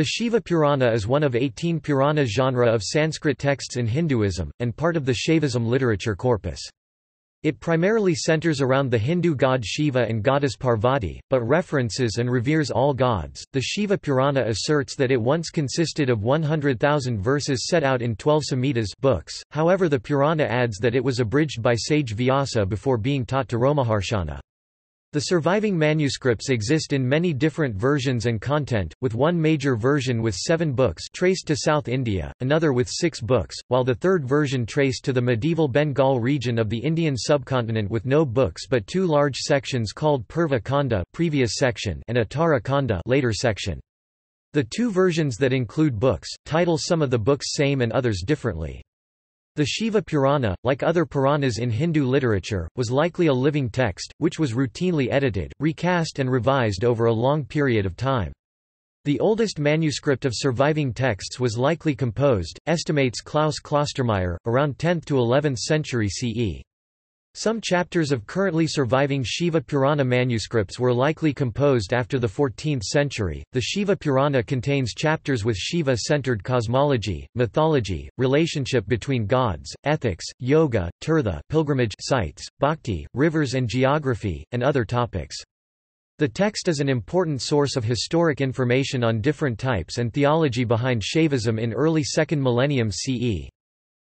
The Shiva Purana is one of 18 Purana genre of Sanskrit texts in Hinduism, and part of the Shaivism literature corpus. It primarily centers around the Hindu god Shiva and goddess Parvati, but references and reveres all gods. The Shiva Purana asserts that it once consisted of 100,000 verses set out in 12 Samhitas books, however the Purana adds that it was abridged by sage Vyasa before being taught to Romaharshana. The surviving manuscripts exist in many different versions and content, with one major version with seven books traced to South India, another with six books, while the third version traced to the medieval Bengal region of the Indian subcontinent with no books but two large sections called Purva Kanda previous section and Uttara Kanda later section. The two versions that include books, title some of the books same and others differently. The Shiva Purana, like other Puranas in Hindu literature, was likely a living text, which was routinely edited, recast and revised over a long period of time. The oldest manuscript of surviving texts was likely composed, estimates Klaus Klostermaier, around 10th to 11th century CE. Some chapters of currently surviving Shiva Purana manuscripts were likely composed after the 14th century. The Shiva Purana contains chapters with Shiva centered cosmology, mythology, relationship between gods, ethics, yoga, tirtha pilgrimage sites, bhakti, rivers and geography, and other topics. The text is an important source of historic information on different types and theology behind Shaivism in early 2nd millennium CE.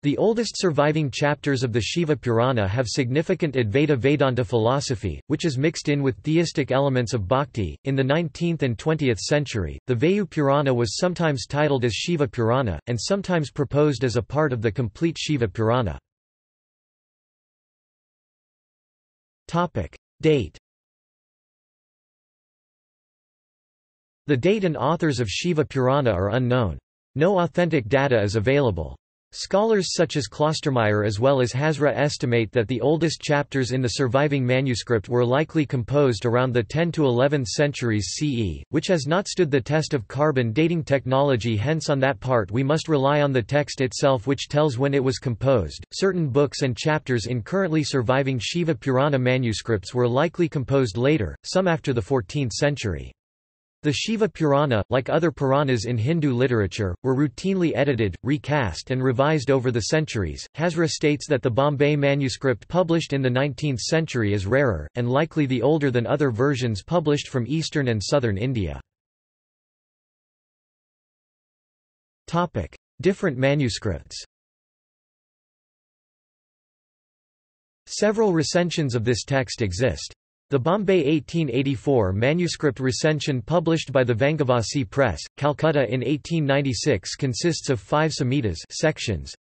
The oldest surviving chapters of the Shiva Purana have significant Advaita Vedanta philosophy, which is mixed in with theistic elements of bhakti. In the 19th and 20th century, the Vayu Purana was sometimes titled as Shiva Purana, and sometimes proposed as a part of the complete Shiva Purana. Date The date and authors of Shiva Purana are unknown. No authentic data is available. Scholars such as Klostermaier as well as Hazra estimate that the oldest chapters in the surviving manuscript were likely composed around the 10 to 11th centuries CE, which has not stood the test of carbon dating technology hence on that part we must rely on the text itself which tells when it was composed. Certain books and chapters in currently surviving Shiva Purana manuscripts were likely composed later, some after the 14th century. The Shiva Purana, like other Puranas in Hindu literature, were routinely edited, recast and revised over the centuries. Hazra states that the Bombay manuscript published in the 19th century is rarer, and likely the older than other versions published from eastern and southern India. Different manuscripts Several recensions of this text exist. The Bombay 1884 manuscript recension published by the Vangavasi Press, Calcutta in 1896 consists of five samhitas sections.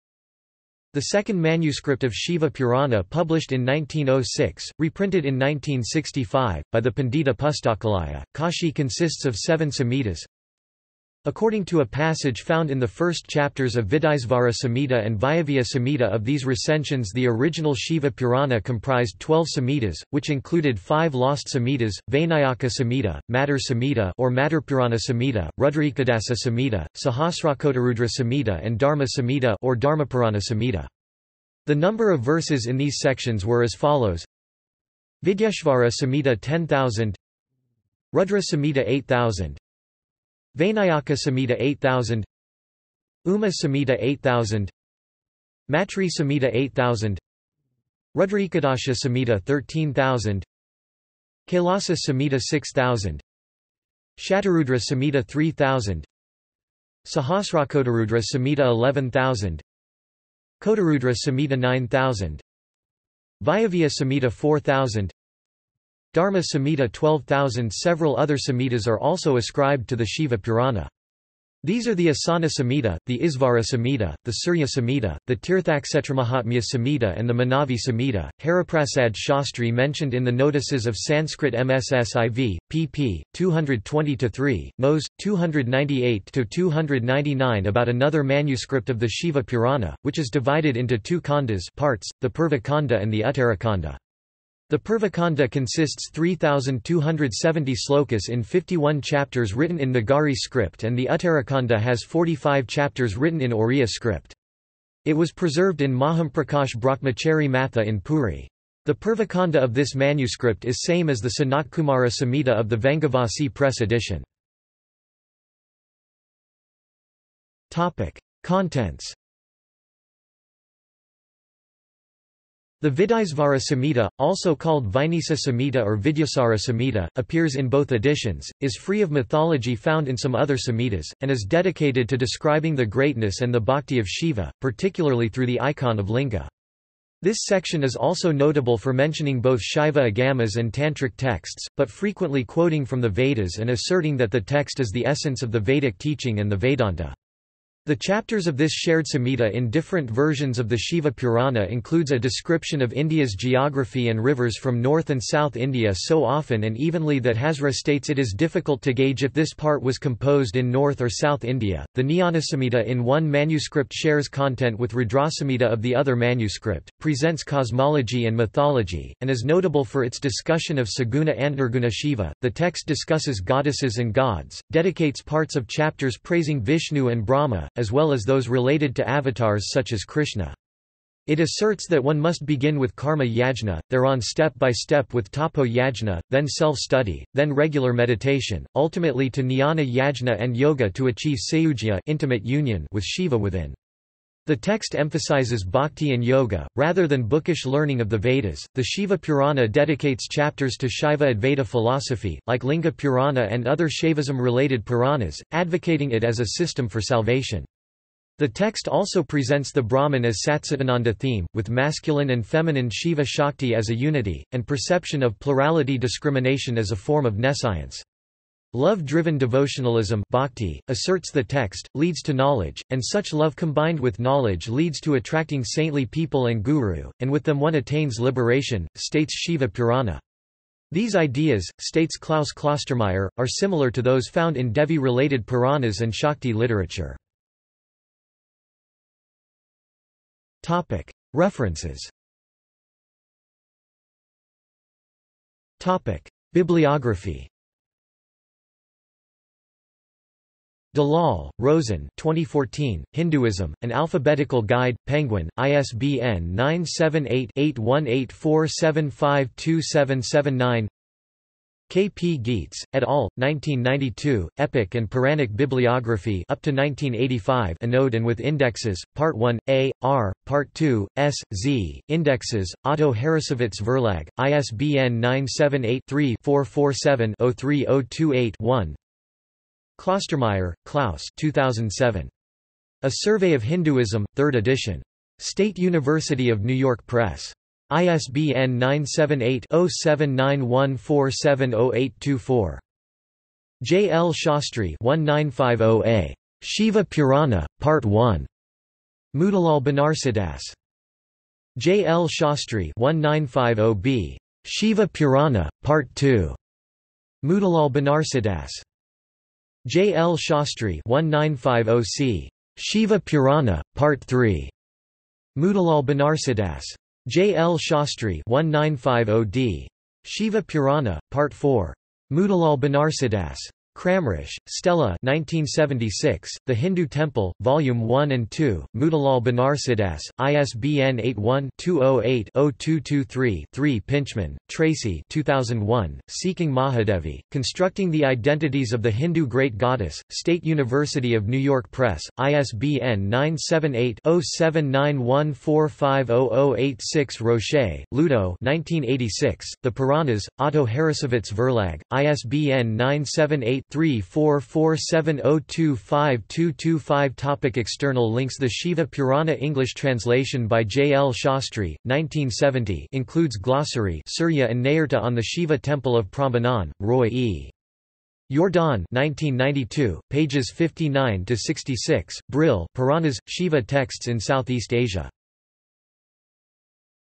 The second manuscript of Shiva Purana published in 1906, reprinted in 1965, by the Pandita Pustakalaya, Kashi consists of seven samhitas. According to a passage found in the first chapters of Vidaisvara Samhita and Vayavya Samhita of these recensions the original Shiva Purana comprised twelve Samhitas, which included five lost Samhitas, Vainayaka Samhita, Matter Samhita or Matterpurana Samhita, Rudraikadasa Samhita, Sahasrakotarudra Samhita and Dharma Samhita or Dharmapurana Samhita. The number of verses in these sections were as follows Vidyashvara Samhita 10,000 Rudra Samhita 8,000 Vainayaka Samhita 8000 Uma Samhita 8000 Matri Samhita 8000 Rudraikadasha Samhita 13000 Kailasa Samhita 6000 Shatarudra Samhita 3000 Sahasrakotarudra Samhita 11000 Kotarudra Samhita 9000 Vayavya Samhita 4000 Dharma Samhita 12,000 Several other Samhitas are also ascribed to the Shiva Purana. These are the Asana Samhita, the Isvara Samhita, the Surya Samhita, the Tirthaksetramahatmya Samhita and the Manavi Samhita. Haraprasad Shastri mentioned in the notices of Sanskrit MSSIV, pp. 220-3, Mos. 298-299 about another manuscript of the Shiva Purana, which is divided into two khandas parts, the Purvakanda and the Uttarakanda. The Purvakanda consists 3,270 slokas in 51 chapters written in Nagari script and the Uttarakanda has 45 chapters written in Oriya script. It was preserved in Mahamprakash Brahmachari Matha in Puri. The Purvakanda of this manuscript is same as the Sanatkumara Samhita of the Vangavasi press edition. Contents The Vidaisvara Samhita, also called Vinesa Samhita or Vidyasara Samhita, appears in both editions, is free of mythology found in some other Samhitas, and is dedicated to describing the greatness and the bhakti of Shiva, particularly through the icon of Linga. This section is also notable for mentioning both Shaiva Agamas and Tantric texts, but frequently quoting from the Vedas and asserting that the text is the essence of the Vedic teaching and the Vedanta. The chapters of this shared Samhita in different versions of the Shiva Purana includes a description of India's geography and rivers from North and South India so often and evenly that Hazra states it is difficult to gauge if this part was composed in North or South India. The Jnanasamhita in one manuscript shares content with Rudrasamhita of the other manuscript, presents cosmology and mythology, and is notable for its discussion of Saguna and Nirguna Shiva. The text discusses goddesses and gods, dedicates parts of chapters praising Vishnu and Brahma, as well as those related to avatars such as Krishna. It asserts that one must begin with karma yajna, thereon step by step with tapo yajna, then self-study, then regular meditation, ultimately to jnana yajna and yoga to achieve sayujya intimate union with Shiva within. The text emphasizes bhakti and yoga, rather than bookish learning of the Vedas. The Shiva Purana dedicates chapters to Shaiva Advaita philosophy, like Linga Purana and other Shaivism related Puranas, advocating it as a system for salvation. The text also presents the Brahman as Satchitananda theme, with masculine and feminine Shiva Shakti as a unity, and perception of plurality discrimination as a form of nescience. Love-driven devotionalism bhakti, asserts the text, leads to knowledge, and such love combined with knowledge leads to attracting saintly people and guru, and with them one attains liberation, states Shiva Purana. These ideas, states Klaus Klostermaier, are similar to those found in Devi-related Puranas and Shakti literature. References Bibliography Dalal, Roshen 2014, Hinduism, An Alphabetical Guide, Penguin, ISBN 978-8184752779 K. P. Gietz, et al., 1992, Epic and Puranic Bibliography up to 1985 Anode and with Indexes, Part 1, A, R, Part 2, S, Z, Indexes, Otto Harrassowitz Verlag, ISBN 978 3 447 03028 1 Klostermaier, Klaus 2007. A Survey of Hinduism, 3rd edition. State University of New York Press. ISBN 978-0791470824. J. L. Shastri 1950a. Shiva Purana, Part 1. Motilal Banarsidass. J. L. Shastri 1950b. Shiva Purana, Part 2. Motilal Banarsidass. J. L. Shastri 1950c. Shiva Purana, Part 3. Motilal Banarsidass. J. L. Shastri 1950d. Shiva Purana, Part 4. Motilal Banarsidass. Kramrisch, Stella 1976, The Hindu Temple, Volume 1 and 2, Motilal Banarsidass, ISBN 81-208-0223-3 Pintchman, Tracy 2001, Seeking Mahadevi, Constructing the Identities of the Hindu Great Goddess, State University of New York Press, ISBN 978-0791450086 Rocher, Ludo 1986, The Puranas, Otto Harrassowitz Verlag, ISBN 978 83447025225 Topic External links The Shiva Purana English translation by J. L. Shastri, 1970 includes glossary Surya and Nayarta on the Shiva Temple of Prambanan, Roy E. Jordan 1992, pages 59–66, Brill Puranas, Shiva texts in Southeast Asia